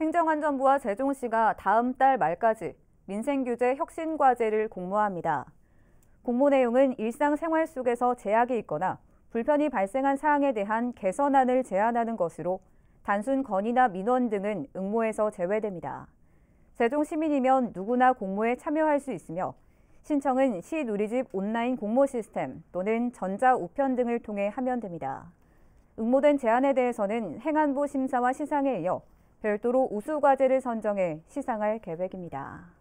행정안전부와 세종시가 다음 달 말까지 민생규제 혁신과제를 공모합니다. 공모 내용은 일상생활 속에서 제약이 있거나 불편이 발생한 사항에 대한 개선안을 제안하는 것으로 단순 건의나 민원 등은 응모에서 제외됩니다. 세종 시민이면 누구나 공모에 참여할 수 있으며 신청은 시 누리집 온라인 공모 시스템 또는 전자 우편 등을 통해 하면 됩니다. 응모된 제안에 대해서는 행안부 심사와 시상에 이어 별도로 우수 과제를 선정해 시상할 계획입니다.